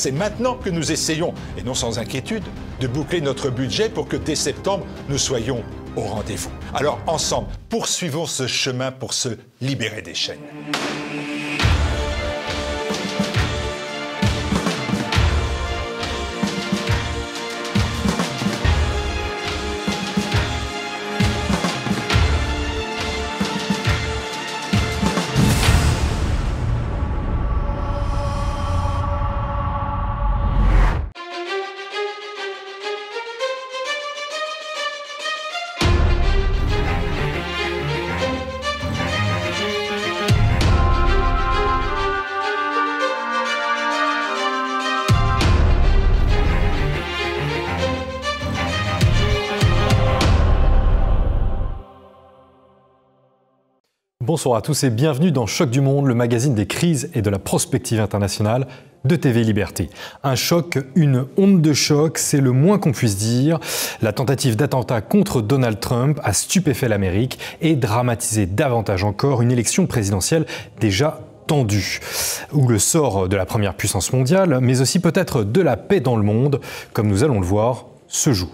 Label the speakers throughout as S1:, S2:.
S1: C'est maintenant que nous essayons, et non sans inquiétude, de boucler notre budget pour que dès septembre, nous soyons au rendez-vous. Alors ensemble, poursuivons ce chemin pour se libérer des chaînes.
S2: Bonsoir à tous et bienvenue dans Choc du Monde, le magazine des crises et de la prospective internationale de TV Liberté. Un choc, une onde de choc, c'est le moins qu'on puisse dire. La tentative d'attentat contre Donald Trump a stupéfait l'Amérique et dramatisé davantage encore une élection présidentielle déjà tendue, où le sort de la première puissance mondiale, mais aussi peut-être de la paix dans le monde, comme nous allons le voir, se joue.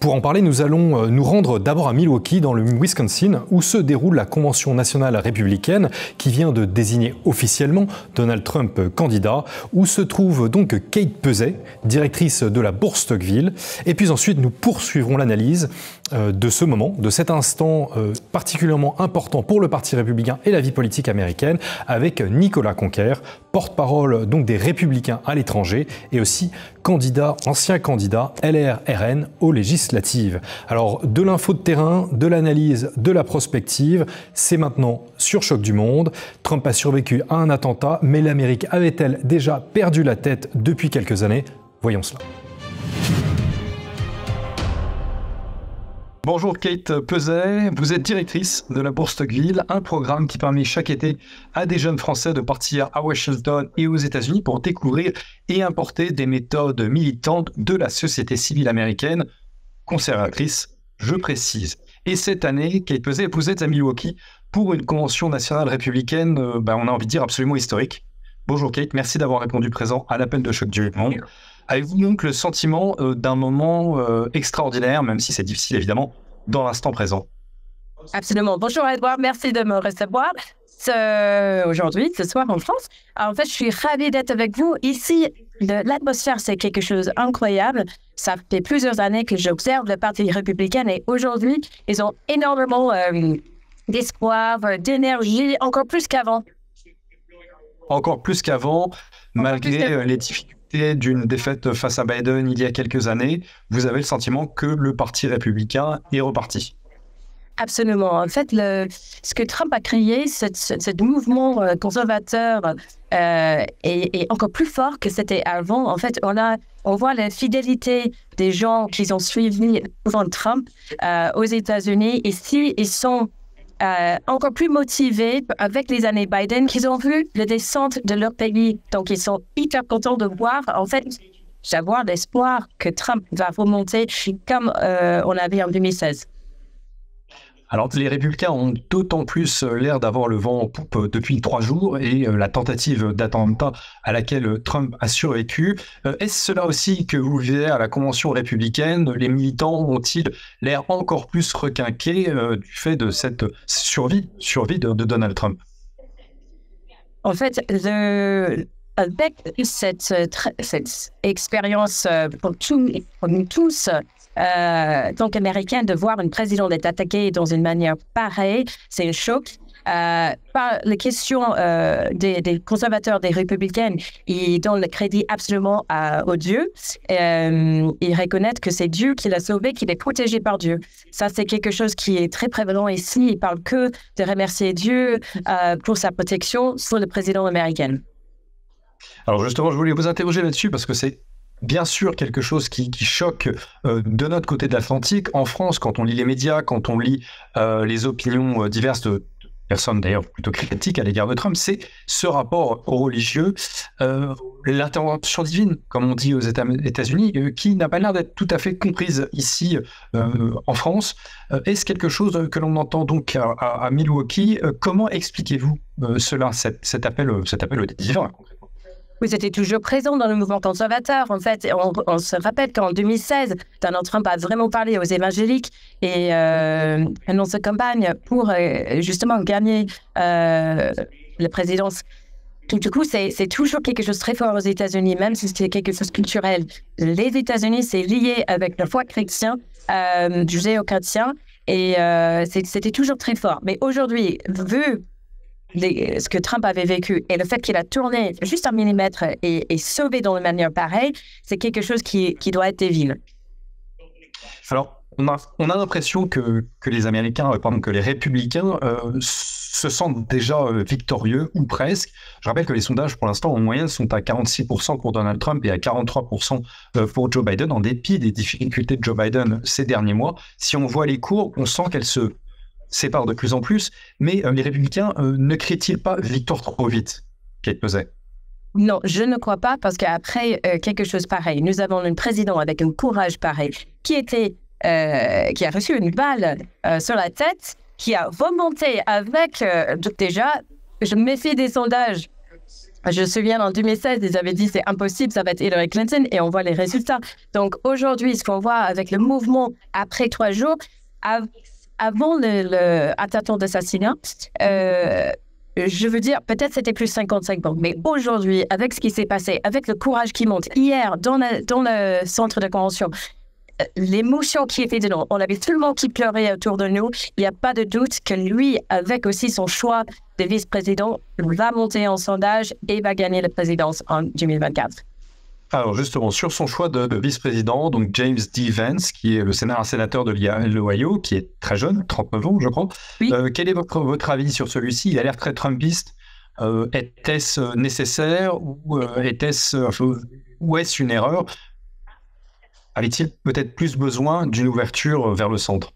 S2: Pour en parler, nous allons euh, nous rendre d'abord à Milwaukee, dans le Wisconsin, où se déroule la Convention nationale républicaine qui vient de désigner officiellement Donald Trump candidat, où se trouve donc Kate Peset, directrice de la Bourse Tocqueville. Et puis ensuite, nous poursuivrons l'analyse euh, de ce moment, de cet instant euh, particulièrement important pour le Parti républicain et la vie politique américaine, avec Nicolas Conquer, porte-parole donc des républicains à l'étranger et aussi candidat, ancien candidat LR-RN au législatives. Alors, de l'info de terrain, de l'analyse, de la prospective, c'est maintenant sur Choc du Monde. Trump a survécu à un attentat, mais l'Amérique avait-elle déjà perdu la tête depuis quelques années? Voyons cela. Bonjour Kate Peset, vous êtes directrice de la Bourse Tocqueville, un programme qui permet chaque été à des jeunes Français de partir à Washington et aux États-Unis pour découvrir et importer des méthodes militantes de la société civile américaine conservatrice, je précise. Et cette année, Kate Peset, vous êtes à Milwaukee pour une convention nationale républicaine, euh, ben, on a envie de dire absolument historique. Bonjour Kate, merci d'avoir répondu présent à l'appel de choc du monde. Avez-vous donc le sentiment euh, d'un moment euh, extraordinaire, même si c'est difficile évidemment, dans l'instant présent?
S3: Absolument. Bonjour Edouard, merci de me recevoir aujourd'hui, ce soir en France. en fait, je suis ravie d'être avec vous ici L'atmosphère, c'est quelque chose d'incroyable. Ça fait plusieurs années que j'observe le Parti républicain et aujourd'hui, ils ont énormément euh, d'espoir, d'énergie, encore plus qu'avant.
S2: Encore plus qu'avant, malgré euh, les difficultés d'une défaite face à Biden il y a quelques années, vous avez le sentiment que le Parti républicain est reparti?
S3: Absolument. En fait, le, ce que Trump a créé, ce, mouvement euh, conservateur euh, est, encore plus fort que c'était avant. En fait, on, a, on voit la fidélité des gens qui ont suivi Trump euh, aux États-Unis. Ici, ils sont encore plus motivés avec les années Biden qu'ils ont vu la descente de leur pays. Donc, ils sont hyper contents de voir, en fait, d'avoir l'espoir que Trump va remonter comme on avait en 2016.
S2: Alors, les républicains ont d'autant plus euh, l'air d'avoir le vent en poupe euh, depuis trois jours et euh, la tentative d'attentat à laquelle Trump a survécu. Est-ce cela aussi que vous vivez à la convention républicaine? Les militants ont-ils l'air encore plus requinqués du fait de cette survie, survie de, Donald Trump?
S3: En fait, avec cette, cette expérience pour, pour nous tous, euh, donc américain de voir un président être attaqué dans une manière pareille, c'est un choc. Euh, par les questions euh, des, conservateurs, des républicains, ils donnent le crédit absolument à, au Dieu. Euh, ils reconnaissent que c'est Dieu qui l'a sauvé, qu'il est protégé par Dieu. Ça, c'est quelque chose qui est très prévalent ici. Ils parlent que de remercier Dieu pour sa protection sur le président américain.
S2: Alors justement, je voulais vous interroger là-dessus parce que c'est bien sûr quelque chose qui, choque euh, de notre côté de l'Atlantique. En France, quand on lit les médias, quand on lit euh, les opinions euh, diverses de personnes d'ailleurs plutôt critiques à l'égard de Trump, c'est ce rapport au religieux, l'intervention divine, comme on dit aux États-Unis, qui n'a pas l'air d'être tout à fait comprise ici en France. Est-ce quelque chose que l'on entend donc à, Milwaukee? Comment expliquez-vous cela, cet, appel, au divin
S3: Vous étiez toujours présent dans le mouvement conservateur. En fait, on, se rappelle qu'en 2016, Donald Trump a vraiment parlé aux évangéliques et euh, sa campagne pour euh, justement gagner euh, la présidence. Donc, du coup, c'est toujours quelque chose de très fort aux États-Unis, même si c'est quelque chose de culturel. Les États-Unis, c'est lié avec la foi chrétienne, euh, judéo-chrétien, et euh, c'était toujours très fort. Mais aujourd'hui, vu ce que Trump avait vécu et le fait qu'il a tourné juste un millimètre et, sauvé dans une manière pareille, c'est quelque chose qui, doit être dévié.
S2: Alors, on a, on a l'impression que, les Américains, euh, pardon, que les républicains euh, se sentent déjà euh, victorieux ou presque. Je rappelle que les sondages pour l'instant en moyenne sont à 46% pour Donald Trump et à 43% pour Joe Biden, en dépit des difficultés de Joe Biden ces derniers mois. Si on voit les cours, on sent qu'elles se séparent de plus en plus, mais les républicains ne créent-ils pas victoire trop vite, Kate Peset
S3: non, je ne crois pas parce qu'après quelque chose pareil, nous avons un président avec un courage pareil qui était euh, qui a reçu une balle euh, sur la tête, qui a remonté avec, euh, déjà, je me méfie des sondages. Je me souviens en 2016, ils avaient dit c'est impossible, ça va être Hillary Clinton, et on voit les résultats. Donc aujourd'hui, ce qu'on voit avec le mouvement après trois jours, avant le, d'assassinat, je veux dire, peut-être c'était plus 55 ans, mais aujourd'hui, avec ce qui s'est passé, avec le courage qui monte, hier, dans le centre de convention, l'émotion qui était dedans. On avait tout le monde qui pleurait autour de nous. Il n'y a pas de doute que lui, avec aussi son choix de vice-président, va monter en sondage et va gagner la présidence en 2024.
S2: Alors justement, sur son choix de, vice-président, donc James D. Vance, qui est le sénateur, de l'Ohio, qui est très jeune, 39 ans je crois. Euh, quel est votre, votre avis sur celui-ci? Il a l'air très trumpiste. Euh, était-ce nécessaire ou euh, était-ce ou est-ce une erreur? Avait-il peut-être plus besoin d'une ouverture vers le centre?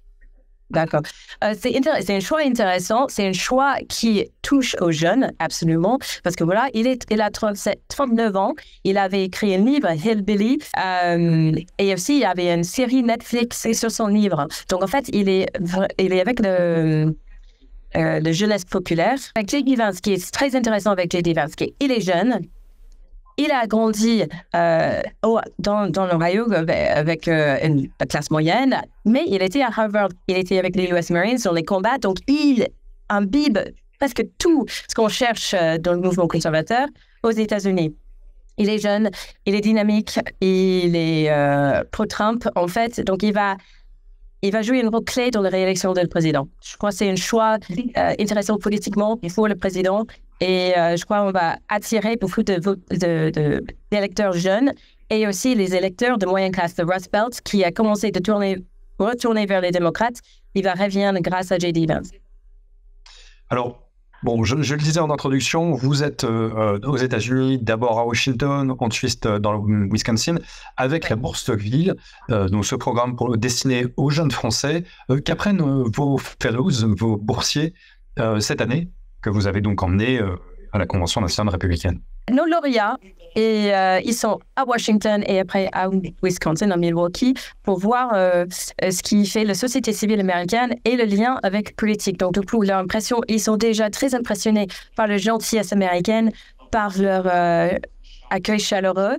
S3: D'accord. Euh, c'est un choix intéressant. C'est un choix qui touche aux jeunes, absolument. Parce que voilà, il, est, il a 39 ans. Il avait écrit un livre, Hillbilly. Euh, et aussi, il y avait une série Netflix sur son livre. Donc, en fait, il est, il est avec le, euh, jeunesse populaire. Avec J.D. Vance, qui est très intéressant avec J.D. Vance, il est jeune, il a grandi euh, dans, dans l'Ohio avec, euh, une, la classe moyenne, mais il était à Harvard. Il était avec les US Marines dans les combats, donc il imbibe presque tout ce qu'on cherche euh, dans le mouvement conservateur aux États-Unis. Il est jeune, il est dynamique, il est pro-Trump, en fait, donc il va il va jouer un rôle clé dans la réélection du président. Je crois que c'est un choix intéressant politiquement pour le président et euh, je crois qu'on va attirer beaucoup d'électeurs jeunes et aussi les électeurs de moyenne classe de Rust Belt qui a commencé de tourner, retourner vers les démocrates. Il va revenir grâce à J.D. Vance.
S2: Alors, bon, je, le disais en introduction, vous êtes euh, aux États-Unis, d'abord à Washington, ensuite euh, dans le Wisconsin, avec la Bourse Stockville, donc ce programme pour, destiné aux jeunes Français. Qu'apprennent vos fellows, vos boursiers, cette année? Que vous avez donc emmené euh, à la Convention nationale républicaine.
S3: Nos lauréats, et, euh, ils sont à Washington et après à Wisconsin, à Milwaukee, pour voir euh, ce qui fait la société civile américaine et le lien avec politique. Donc, du coup, leur ils sont déjà très impressionnés par la gentillesse américaine, par leur accueil chaleureux.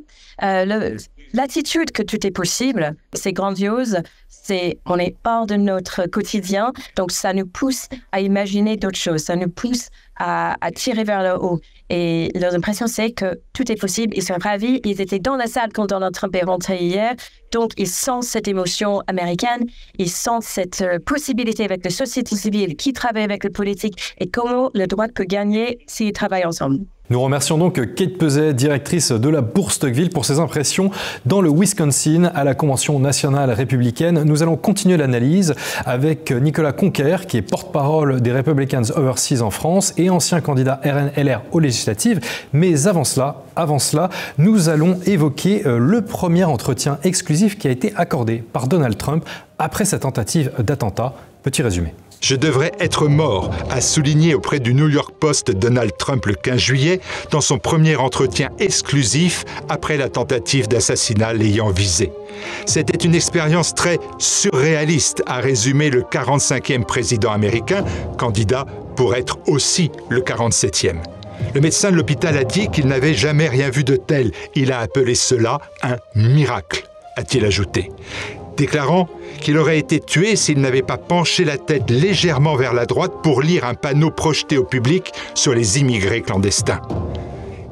S3: L'attitude que tout est possible, c'est grandiose. C'est, on est hors de notre quotidien, donc ça nous pousse à imaginer d'autres choses, ça nous pousse à, tirer vers le haut. Et leur impression, c'est que tout est possible. Ils sont ravis. Ils étaient dans la salle quand Donald Trump est rentré hier. Donc, ils sentent cette émotion américaine. Ils sentent cette euh, possibilité avec la société civile qui travaille avec le politique et comment le droit peut gagner s'ils travaillent ensemble.
S2: Nous remercions donc Kate Peset, directrice de la Bourse Tocqueville, pour ses impressions dans le Wisconsin à la Convention nationale républicaine. Nous allons continuer l'analyse avec Nicolas Conquer, qui est porte-parole des Republicans Overseas en France et ancien candidat RNLR aux législatives. Mais avant cela, avant cela, nous allons évoquer euh, le premier entretien exclusif qui a été accordé par Donald Trump après sa tentative d'attentat. Petit résumé.
S1: Je devrais être mort, a souligné auprès du New York Post Donald Trump le 15 juillet dans son premier entretien exclusif après la tentative d'assassinat l'ayant visé. C'était une expérience très surréaliste, a résumé le 45e président américain, candidat pour être aussi le 47e. Le médecin de l'hôpital a dit qu'il n'avait jamais rien vu de tel. Il a appelé cela un miracle, a-t-il ajouté, déclarant qu'il aurait été tué s'il n'avait pas penché la tête légèrement vers la droite pour lire un panneau projeté au public sur les immigrés clandestins.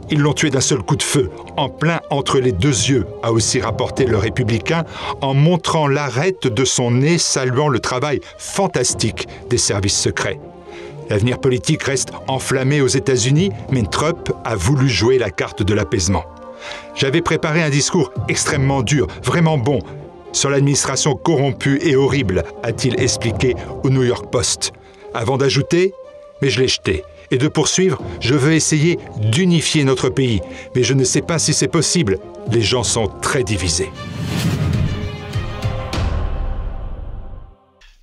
S1: Ils l'ont tué d'un seul coup de feu, en plein entre les deux yeux, a aussi rapporté le républicain, en montrant l'arête de son nez saluant le travail fantastique des services secrets. L'avenir politique reste enflammé aux États-Unis, mais Trump a voulu jouer la carte de l'apaisement. J'avais préparé un discours extrêmement dur, vraiment bon, sur l'administration corrompue et horrible, a-t-il expliqué au New York Post, avant d'ajouter Mais je l'ai jeté et de poursuivre, je veux essayer d'unifier notre pays. Mais je ne sais pas si c'est possible. Les gens sont très divisés.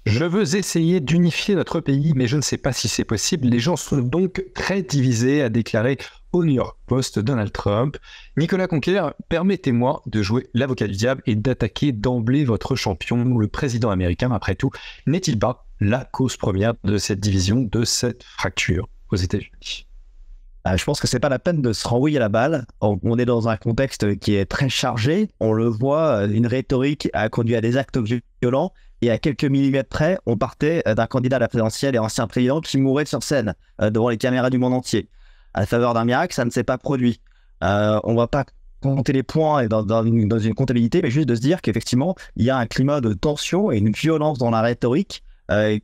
S2: Je veux essayer d'unifier notre pays, mais je ne sais pas si c'est possible. Les gens sont donc très divisés, a déclaré York Post Donald Trump. Nicolas Conquer, permettez-moi de jouer l'avocat du diable et d'attaquer d'emblée votre champion, le président américain. Après tout, n'est-il pas la cause première de cette division, de cette fracture aux États-Unis?
S4: Euh, je pense que c'est pas la peine de se renvoyer la balle. On est dans un contexte qui est très chargé. On le voit, euh, une rhétorique a conduit à des actes violents. Et à quelques millimètres près, on partait euh, d'un candidat à la présidentielle et ancien président qui mourait sur scène devant les caméras du monde entier. À la faveur d'un miracle, ça ne s'est pas produit. On on va pas compter les points dans, dans, une, comptabilité, mais juste de se dire qu'effectivement, il y a un climat de tension et une violence dans la rhétorique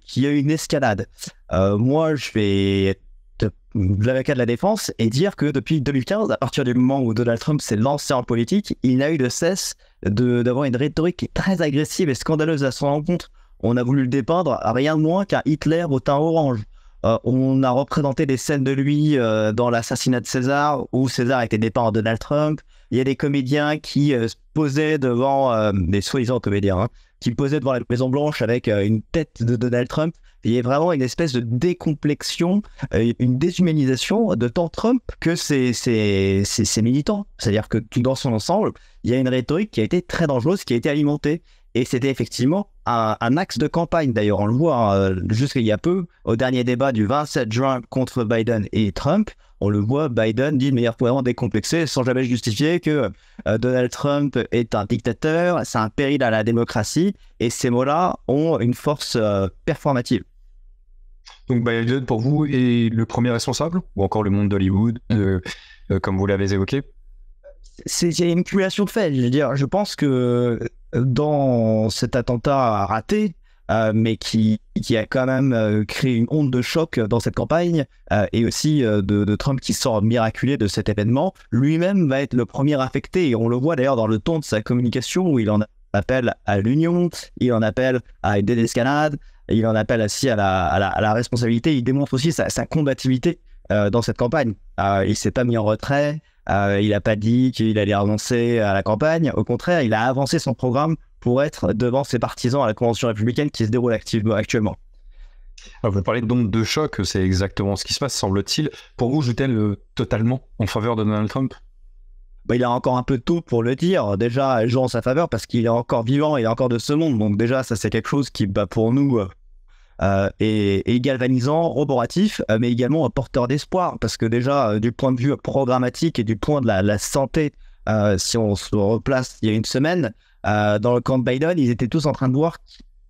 S4: qui a une escalade. moi, je vais l'avocat de la défense et dire que depuis 2015, à partir du moment où Donald Trump s'est lancé en politique, il n'a eu de cesse d'avoir une rhétorique très agressive et scandaleuse à son encontre. On a voulu le dépeindre à rien de moins qu'un Hitler au teint orange. Euh, on a représenté des scènes de lui euh, dans l'assassinat de César, où César était dépeint en Donald Trump. Il y a des comédiens qui euh, posaient devant, des soi-disant comédiens, hein, qui posaient devant la Maison Blanche avec une tête de Donald Trump. Il y a vraiment une espèce de décomplexion, euh, une déshumanisation de tant Trump que ses, militants. C'est-à-dire que dans son ensemble, il y a une rhétorique qui a été très dangereuse, qui a été alimentée. Et c'était effectivement un, axe de campagne. D'ailleurs, on le voit hein, jusqu'il y a peu, au dernier débat du 27 juin contre Biden et Trump, on le voit, Biden dit de manière vraiment décomplexée, sans jamais justifier que euh, Donald Trump est un dictateur, c'est un péril à la démocratie, et ces mots-là ont une force euh, performative.
S2: Donc Biden, pour vous, est le premier responsable Ou encore le monde d'Hollywood, euh, euh, comme vous l'avez évoqué?
S4: C'est une cumulation de faits. Je veux dire, je pense que dans cet attentat raté, euh, mais qui, qui, a quand même créé une onde de choc dans cette campagne, et aussi de, Trump qui sort miraculé de cet événement, lui-même va être le premier affecté. Et on le voit d'ailleurs dans le ton de sa communication où il en appelle à l'union, il en appelle à une désescalade, il en appelle aussi à la, à la, responsabilité. Il démontre aussi sa, combativité euh, dans cette campagne. Euh, il s'est pas mis en retrait. Euh, il n'a pas dit qu'il allait renoncer à la campagne. Au contraire, il a avancé son programme pour être devant ses partisans à la convention républicaine qui se déroule activement, actuellement.
S2: Ah, vous parlez donc de choc, c'est exactement ce qui se passe, semble-t-il. Pour vous, joue-t-elle totalement en faveur de Donald Trump?
S4: Bah, il a encore un peu tôt pour le dire. Déjà, elle joue en sa faveur parce qu'il est encore vivant, il est encore de ce monde. Donc déjà, ça c'est quelque chose qui, bah, pour nous, euh, est, galvanisant, roboratif, euh, mais également porteur d'espoir. Parce que déjà, euh, du point de vue programmatique et du point de la, santé, si on se replace il y a une semaine, dans le camp de Biden, ils étaient tous en train de voir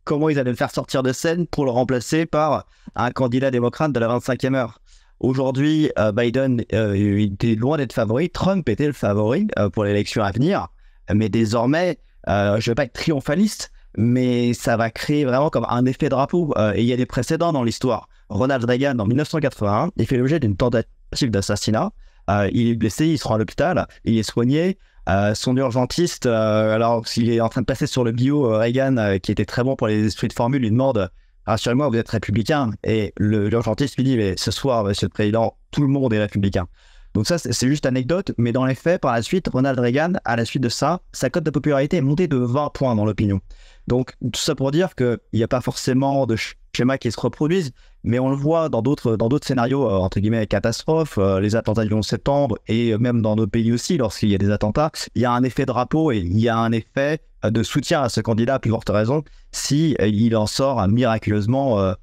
S4: comment ils allaient le faire sortir de scène pour le remplacer par un candidat démocrate de la 25e heure. Aujourd'hui, Biden était loin d'être favori, Trump était le favori pour l'élection à venir, mais désormais, je ne vais pas être triomphaliste, mais ça va créer vraiment comme un effet drapeau. Euh, et il y a des précédents dans l'histoire. Ronald Reagan, en 1981, il fait l'objet d'une tentative d'assassinat. Euh, il est blessé, il se rend à l'hôpital, il est soigné. Euh, son urgentiste, alors s'il est en train de passer sur le bio, Reagan, qui était très bon pour les esprits de formule, lui demande Rassurez-moi, vous êtes républicain. Et l'urgentiste lui dit Mais ce soir, monsieur le président, tout le monde est républicain. Donc ça, c'est juste anecdote, mais dans les faits, par la suite, Ronald Reagan, à la suite de ça, sa cote de popularité est montée de 20 points dans l'opinion. Donc tout ça pour dire qu'il n'y a pas forcément de schéma qui se reproduisent, mais on le voit dans d'autres dans d'autres scénarios euh, entre guillemets catastrophes, euh, les attentats du 11 septembre et même dans nos pays aussi lorsqu'il y a des attentats, il y a un effet drapeau et il y a un effet euh, de soutien à ce candidat à plus forte raison si il en sort miraculeusement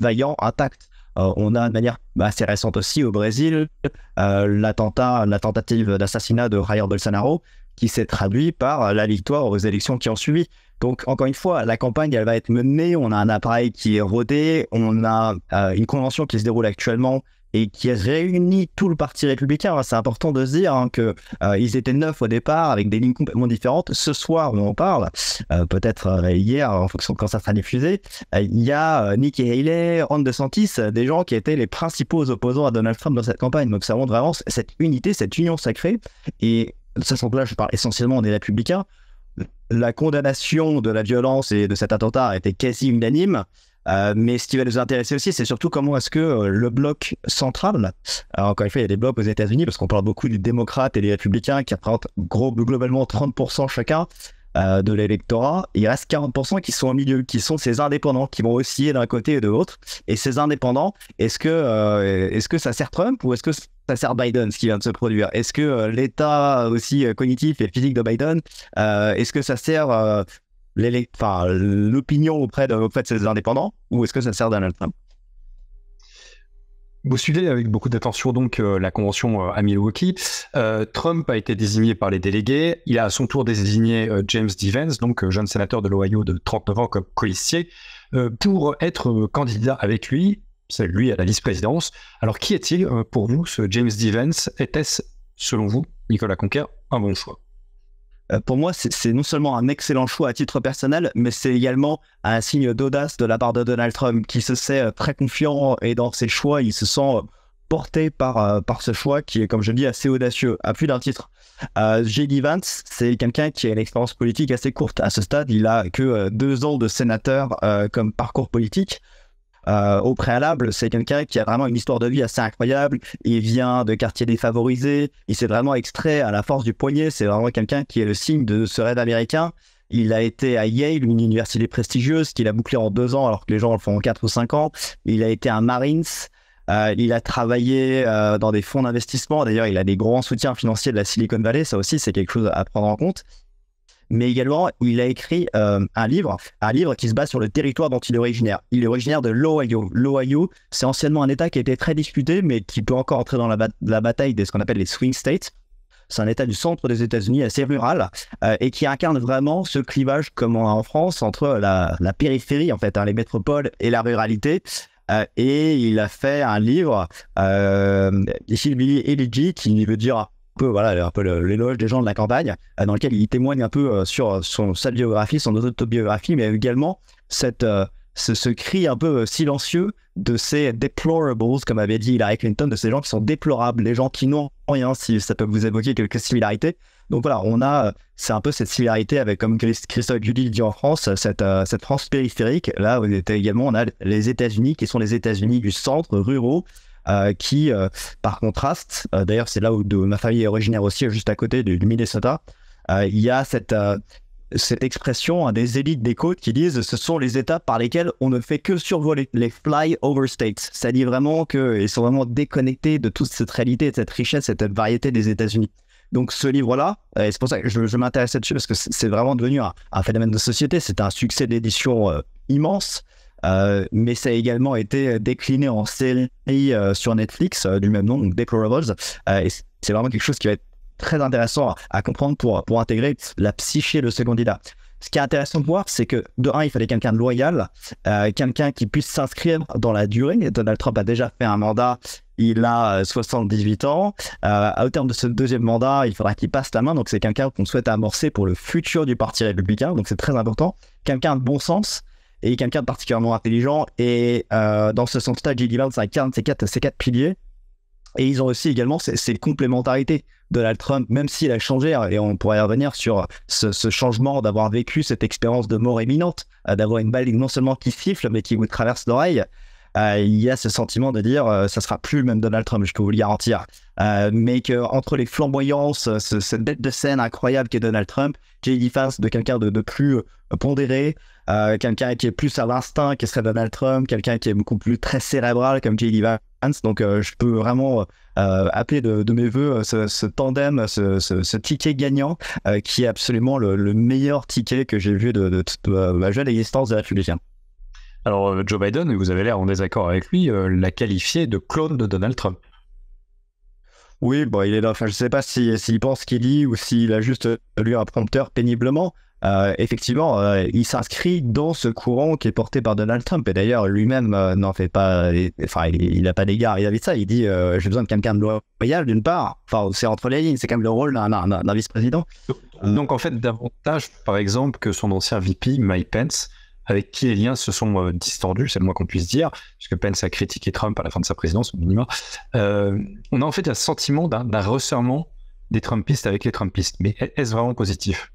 S4: vaillant, intact. On a de manière assez récente aussi au Brésil l'attentat, la tentative d'assassinat de Jair Bolsonaro qui s'est traduit par la victoire aux élections qui ont suivi. Donc, encore une fois, la campagne, elle va être menée. On a un appareil qui est rodé. On a une convention qui se déroule actuellement et qui réunit tout le parti républicain. C'est important de se dire hein, qu'ils euh, étaient neuf au départ avec des lignes complètement différentes. Ce soir, on en parle, euh, peut-être euh, hier, en fonction de quand ça sera diffusé, il y a Nikki Haley, Ron DeSantis, des gens qui étaient les principaux opposants à Donald Trump dans cette campagne. Donc ça montre vraiment cette unité, cette union sacrée. Et ça, là, je parle essentiellement des républicains. La condamnation de la violence et de cet attentat été quasi unanime. Euh, mais ce qui va nous intéresser aussi, c'est surtout comment est-ce que euh, le bloc central, alors encore une fois, il y a des blocs aux États-Unis, parce qu'on parle beaucoup des démocrates et des républicains qui représentent globalement 30% chacun euh, de l'électorat. Il reste 40% qui sont au milieu, qui sont ces indépendants, qui vont osciller d'un côté et de l'autre. Et ces indépendants, est-ce que, est-ce que ça sert Trump ou est-ce que ça sert Biden, ce qui vient de se produire? Est-ce que l'état aussi cognitif et physique de Biden, est-ce que ça sert l'opinion auprès de, auprès de ces indépendants ou est-ce que ça sert Donald Trump?
S2: Vous suivez avec beaucoup d'attention donc euh, la convention euh, à Milwaukee. Euh, Trump a été désigné par les délégués. Il a à son tour désigné James Stevens, donc jeune sénateur de l'Ohio de 39 ans comme colistier, pour être candidat avec lui. C'est lui à la vice-présidence. Alors qui est-il pour vous, ce James Stevens? Était-ce, selon vous, Nicolas Conquer, un bon choix?
S4: Euh, pour moi, c'est non seulement un excellent choix à titre personnel, mais c'est également un signe d'audace de la part de Donald Trump, qui se sait euh, très confiant et dans ses choix, il se sent euh, porté par, par ce choix qui est, comme je dis, assez audacieux, à plus d'un titre. Euh, J.D. Vance, c'est quelqu'un qui a une expérience politique assez courte. À ce stade, il a que deux ans de sénateur comme parcours politique. Euh, au préalable, c'est quelqu'un qui a vraiment une histoire de vie assez incroyable. Il vient de quartiers défavorisés. Il s'est vraiment extrait à la force du poignet. C'est vraiment quelqu'un qui est le signe de ce rêve américain. Il a été à Yale, une université prestigieuse qu'il a bouclé en deux ans alors que les gens le font en quatre ou cinq ans. Il a été un Marines. Euh, il a travaillé euh, dans des fonds d'investissement. D'ailleurs, il a des grands soutiens financiers de la Silicon Valley. Ça aussi, c'est quelque chose à prendre en compte mais également il a écrit euh, un livre, un livre qui se base sur le territoire dont il est originaire. Il est originaire de l'Ohio. L'Ohio, c'est anciennement un État qui a été très discuté, mais qui peut encore entrer dans la, bataille de ce qu'on appelle les swing states. C'est un État du centre des États-Unis assez rural euh, et qui incarne vraiment ce clivage comme en France entre la, périphérie, en fait, hein, les métropoles et la ruralité. Euh, et il a fait un livre, euh, Billy Eligi, qui veut dire peu voilà un peu l'éloge des gens de la campagne euh, dans lequel il témoigne un peu euh, sur son, sa biographie, son autobiographie, mais également cette euh, ce, cri un peu silencieux de ces deplorables, comme avait dit Hillary Clinton, de ces gens qui sont déplorables, les gens qui n'ont rien, si ça peut vous évoquer quelques similarités. Donc voilà, on a, c'est un peu cette similarité avec, comme Christophe Judy dit en France, cette, cette France périphérique. Là, également, on a les États-Unis qui sont les États-Unis du centre, ruraux, euh, qui, euh, par contraste, euh, d'ailleurs c'est là où ma famille est originaire aussi, juste à côté du, Minnesota, il y a cette cette expression des élites des côtes qui disent ce sont les États par lesquels on ne fait que survoler les fly-over states. Ça dit vraiment qu'ils sont vraiment déconnectés de toute cette réalité, de cette richesse, cette variété des États-Unis. Donc ce livre-là, c'est pour ça que je, m'intéresse dessus parce que c'est vraiment devenu un, phénomène de société. C'est un succès d'édition immense. Euh, mais ça a également été décliné en série euh, sur Netflix euh, du même nom, donc Deplorables. c'est vraiment quelque chose qui va être très intéressant à, comprendre pour, pour intégrer la psyché de ce candidat. Ce qui est intéressant de voir, c'est que de un, il fallait quelqu'un de loyal, quelqu'un qui puisse s'inscrire dans la durée. Donald Trump a déjà fait un mandat, il a 78 ans. à terme de ce deuxième mandat, il faudra qu'il passe la main. Donc c'est quelqu'un qu'on souhaite amorcer pour le futur du Parti républicain. Donc c'est très important. Quelqu'un de bon sens, et quelqu'un de particulièrement intelligent. Et euh, dans ce sens-là, J.D. Vance incarne ces quatre, ces quatre piliers. Et ils ont aussi également ces, complémentarités. Donald Trump, même s'il a changé, hein, et on pourrait revenir sur ce, changement d'avoir vécu cette expérience de mort imminente, euh, d'avoir une balle non seulement qui siffle, mais qui vous traverse l'oreille, euh, il y a ce sentiment de dire euh, ça sera plus le même Donald Trump, je peux vous le garantir. Euh, mais que entre les flamboyances, cette bête de scène incroyable qu'est Donald Trump, J.D. Vance de quelqu'un de, plus pondéré, quelqu'un qui est plus à l'instinct qui serait Donald Trump, quelqu'un qui est beaucoup plus très cérébral comme J.D. Vance. Donc je peux vraiment appeler de, mes voeux ce, tandem, ce, ticket gagnant qui est absolument le, meilleur ticket que j'ai vu de, toute ma jeune existence des Républicains.
S2: Alors Joe Biden, vous avez l'air en désaccord avec lui, l'a qualifié de clone de Donald Trump.
S4: Oui, bon, il est là. Enfin, je ne sais pas s'il si, pense ce qu'il dit ou s'il a juste lu un prompteur péniblement. Euh, effectivement, euh, il s'inscrit dans ce courant qui est porté par Donald Trump. Et d'ailleurs, lui-même euh, n'en fait pas. Enfin, il n'a pas d'égard vis-à-vis de ça. Il dit J'ai besoin de quelqu'un de loyal, d'une part. Enfin, c'est entre les lignes. C'est quand même le rôle d'un vice-président.
S2: Donc, en fait, davantage, par exemple, que son ancien VP, Mike Pence, avec qui les liens se sont distordus, c'est le moins qu'on puisse dire, puisque Pence a critiqué Trump à la fin de sa présidence, au minimum. on a en fait un sentiment d'un resserrement des Trumpistes avec les Trumpistes. Mais est-ce vraiment positif?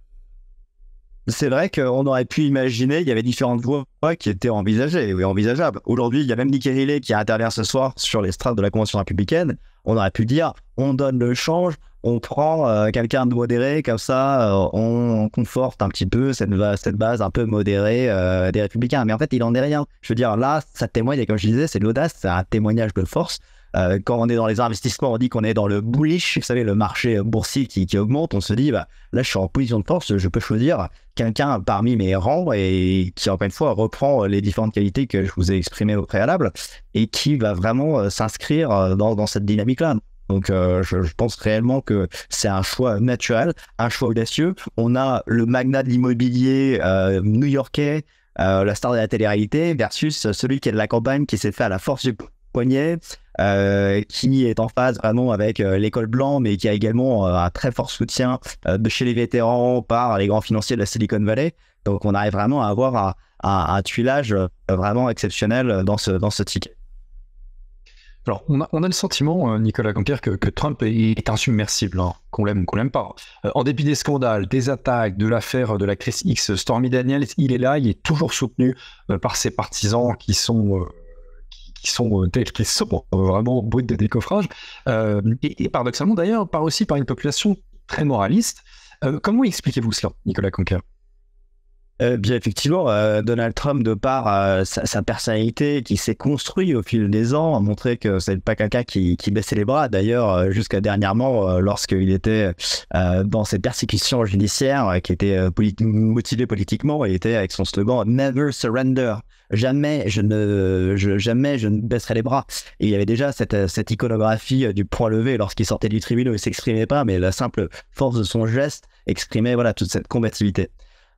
S4: C'est vrai qu'on aurait pu imaginer, il y avait différentes voies qui étaient envisagées et envisageables. Aujourd'hui, il y a même Nikki Haley qui intervient ce soir sur les strates de la Convention républicaine. On aurait pu dire, on donne le change, on prend euh, quelqu'un de modéré, comme ça, euh, on, conforte un petit peu cette, cette base un peu modérée euh, des républicains. Mais en fait, il en est rien. Je veux dire, là, ça témoigne, et comme je disais, c'est de l'audace, c'est un témoignage de force. Quand on est dans les investissements, on dit qu'on est dans le bullish, vous savez, le marché boursier qui, augmente. On se dit, bah, là, je suis en position de force, je peux choisir quelqu'un parmi mes rangs et qui, encore une fois, reprend les différentes qualités que je vous ai exprimées au préalable et qui va vraiment s'inscrire dans, cette dynamique-là. Donc, je, pense réellement que c'est un choix naturel, un choix audacieux. On a le magnat de l'immobilier new-yorkais, la star de la télé-réalité, versus celui qui est de la campagne, qui s'est fait à la force du poignet, euh, qui est en phase vraiment avec euh, l'école blanc, mais qui a également euh, un très fort soutien de chez les vétérans par les grands financiers de la Silicon Valley. Donc on arrive vraiment à avoir un, un, tuilage vraiment exceptionnel dans ce, dans ce ticket.
S2: Alors, on a, le sentiment, Nicolas Conquer, que, Trump est, insubmersible, hein, qu'on l'aime ou qu'on l'aime pas. en dépit des scandales, des attaques, de l'affaire de la crise X, Stormy Daniels, il est là, il est toujours soutenu par ses partisans qui sont qui sont euh, tels qu'ils sont, euh, vraiment brut de décoffrage, euh, et, paradoxalement d'ailleurs, par aussi par une population très moraliste. comment expliquez-vous cela, Nicolas Conquer
S4: bien effectivement, Donald Trump, de par sa, personnalité qui s'est construite au fil des ans, a montré que ce n'est pas quelqu'un qui, baissait les bras. D'ailleurs, jusqu'à dernièrement, lorsqu'il était dans cette persécution judiciaire qui était motivée politiquement, il était avec son slogan Never Surrender jamais je ne, jamais je ne baisserai les bras. Il y avait déjà cette, iconographie euh, du point levé lorsqu'il sortait du tribunal, il s'exprimait pas, mais la simple force de son geste exprimait voilà toute cette combativité.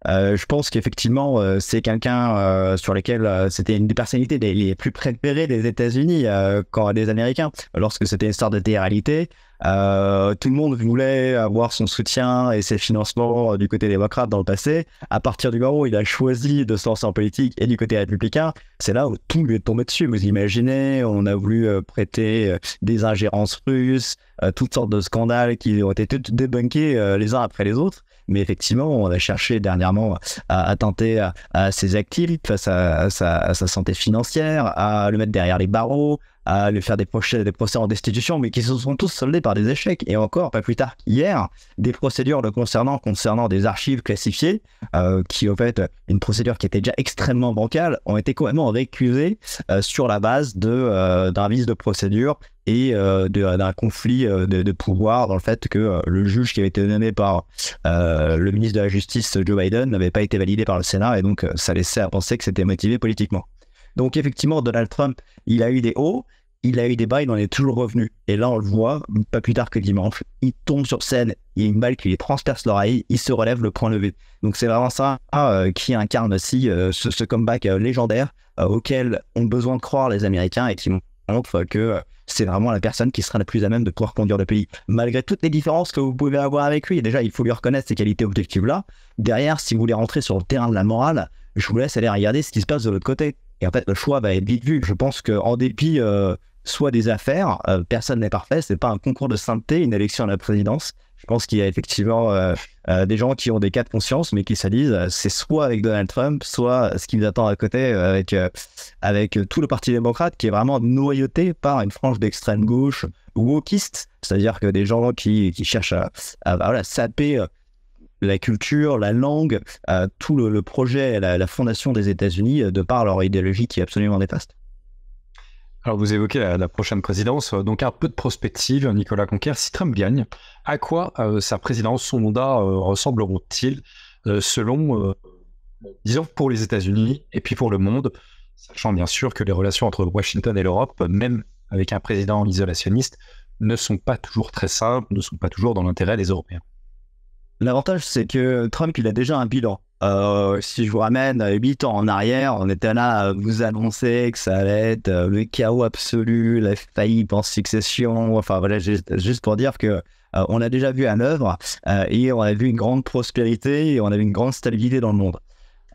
S4: Euh, je pense qu'effectivement, euh, c'est quelqu'un sur lequel c'était une des personnalités les, plus préférées des États-Unis quand des Américains, lorsque c'était une star de télé-réalité. Euh, tout le monde voulait avoir son soutien et ses financements du côté démocrate dans le passé. À partir du moment où il a choisi de se lancer en politique et du côté républicain, c'est là où tout lui est tombé dessus. Vous imaginez, on a voulu euh, prêter euh, des ingérences russes, toutes sortes de scandales qui ont été débunkés les uns après les autres. Mais effectivement, on a cherché dernièrement à, tenter à, ses actifs face à, sa, santé financière, à le mettre derrière les barreaux, à lui faire des procès, des procès en destitution, mais qui se sont tous soldés par des échecs. Et encore, pas plus tard qu'hier, des procédures le concernant, concernant des archives classifiées, euh, qui en fait, une procédure qui était déjà extrêmement bancale, ont été complètement récusées euh, sur la base euh, d'un vice de procédure et d'un conflit de, pouvoir dans le fait que le juge qui avait été nommé par le ministre de la Justice Joe Biden n'avait pas été validé par le Sénat et donc ça laissait à penser que c'était motivé politiquement. Donc effectivement, Donald Trump, il a eu des hauts, il a eu des bas, il en est toujours revenu. Et là, on le voit, pas plus tard que dimanche, il tombe sur scène, il y a une balle qui lui transperce l'oreille, il se relève le point levé. Donc c'est vraiment ça euh, qui incarne aussi euh, ce, comeback euh, légendaire auquel ont besoin de croire les Américains et qui montre que c'est vraiment la personne qui sera la plus à même de pouvoir conduire le pays. Malgré toutes les différences que vous pouvez avoir avec lui, déjà, il faut lui reconnaître ces qualités objectives-là. Derrière, si vous voulez rentrer sur le terrain de la morale, je vous laisse aller regarder ce qui se passe de l'autre côté. Et en fait, le choix va être vite vu. Je pense qu'en dépit euh, soit des affaires, euh, personne n'est parfait. C'est pas un concours de sainteté, une élection à la présidence. Je pense qu'il y a effectivement euh, des gens qui ont des cas de conscience, mais qui se disent c'est soit avec Donald Trump, soit ce qui nous attend à côté avec, avec tout le Parti démocrate qui est vraiment noyauté par une frange d'extrême gauche wokiste, c'est-à-dire que des gens qui, qui cherchent à, à, saper la culture, la langue, euh, tout le, projet, la, fondation des États-Unis, euh, de par leur idéologie qui est absolument néfaste.
S2: Alors vous évoquez la, prochaine présidence, euh, donc un peu de prospective, Nicolas Conquer. Si Trump gagne, à quoi sa présidence, son mandat ressembleront-ils selon, disons, pour les États-Unis et puis pour le monde sachant bien sûr que les relations entre Washington et l'Europe, même avec un président isolationniste, ne sont pas toujours très simples, ne sont pas toujours dans l'intérêt des Européens.
S4: L'avantage, c'est que Trump, il a déjà un bilan. Euh, si je vous ramène 8 ans en arrière, on était là à vous annoncer que ça allait être euh, le chaos absolu, la faillite en succession. Enfin voilà, juste, pour dire que euh, on a déjà vu à l'œuvre et on a vu une grande prospérité et on a vu une grande stabilité dans le monde.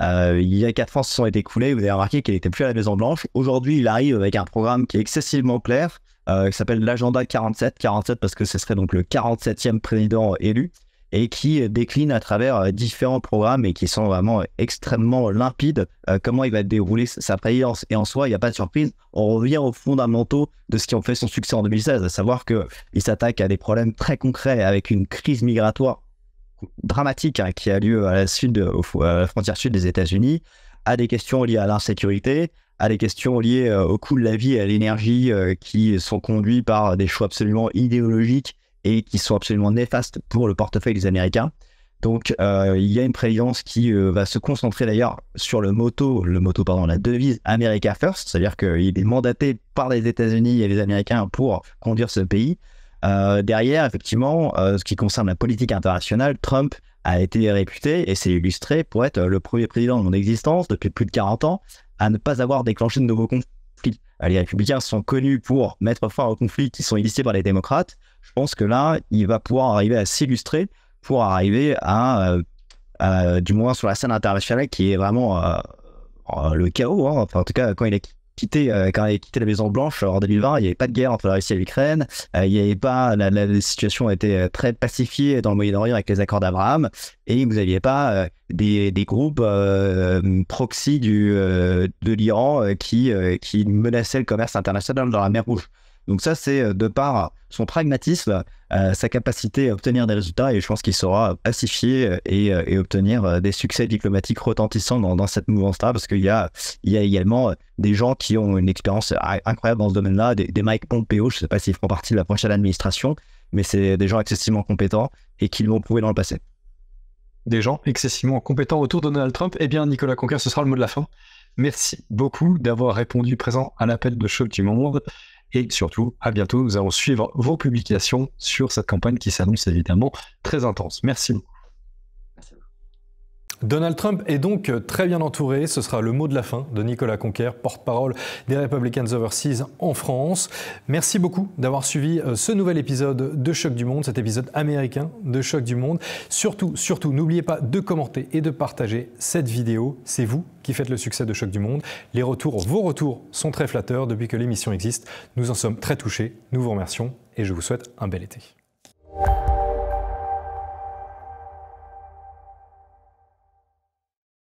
S4: il y a 4 ans se sont écoulés, vous avez remarqué qu'il n'était plus à la Maison Blanche. Aujourd'hui, il arrive avec un programme qui est excessivement clair, qui s'appelle l'agenda 47. 47 parce que ce serait donc le 47e président élu et qui décline à travers euh, différents programmes et qui sont vraiment extrêmement limpides euh, comment il va dérouler sa présidence. Et en soi, il n'y a pas de surprise. On revient aux fondamentaux de ce qui ont fait son succès en 2016, à savoir qu'il s'attaque à des problèmes très concrets avec une crise migratoire dramatique hein, qui a lieu à la, la frontière sud des États-Unis, à des questions liées à l'insécurité, à des questions liées euh, au coût de la vie et à l'énergie qui sont conduits par des choix absolument idéologiques et qui sont absolument néfastes pour le portefeuille des Américains. Donc, euh, il y a une présidence qui euh, va se concentrer d'ailleurs sur le motto, le motto, pardon, la devise America First, c'est-à-dire qu'il est mandaté par les États-Unis et les Américains pour conduire ce pays. Euh, derrière, effectivement, ce qui concerne la politique internationale, Trump a été réputé et s'est illustré pour être le premier président de mon existence depuis plus de 40 ans à ne pas avoir déclenché de nouveaux conflits. Les républicains sont connus pour mettre fin aux conflits qui sont initiés par les démocrates je pense que là, il va pouvoir arriver à s'illustrer pour arriver à, euh, du moins sur la scène internationale, qui est vraiment euh, euh, le chaos. Hein. Enfin, en tout cas, quand il a quitté, quand il a quitté la Maison Blanche en 2020, il n'y avait pas de guerre entre la Russie et l'Ukraine. il n'y avait pas la, situation était très pacifiée dans le Moyen-Orient avec les accords d'Abraham, et vous n'aviez pas des, des, groupes proxy du, de l'Iran qui, qui menaçaient le commerce international dans la mer Rouge. Donc ça, c'est euh, de par son pragmatisme, euh, sa capacité à obtenir des résultats, et je pense qu'il saura pacifier euh, et, obtenir des succès diplomatiques retentissants dans, cette mouvance-là, parce qu'il y a, également des gens qui ont une expérience incroyable dans ce domaine-là, des, Mike Pompeo, je ne sais pas s'ils font partie de la prochaine administration, mais c'est des gens excessivement compétents et qui l'ont prouvé dans le passé.
S2: Des gens excessivement compétents autour de Donald Trump. Eh bien, Nicolas Conquer, ce sera le mot de la fin. Merci beaucoup d'avoir répondu présent à l'appel de Choc du Monde. Et surtout, à bientôt. Nous allons suivre vos publications sur cette campagne qui s'annonce évidemment très intense. Merci beaucoup. Donald Trump est donc très bien entouré. Ce sera le mot de la fin de Nicolas Conquer, porte-parole des Republicans Overseas en France. Merci beaucoup d'avoir suivi euh, ce nouvel épisode de Choc du Monde, cet épisode américain de Choc du Monde. Surtout, surtout, n'oubliez pas de commenter et de partager cette vidéo. C'est vous qui faites le succès de Choc du Monde. Les retours, vos retours sont très flatteurs depuis que l'émission existe. Nous en sommes très touchés. Nous vous remercions et je vous souhaite un bel été.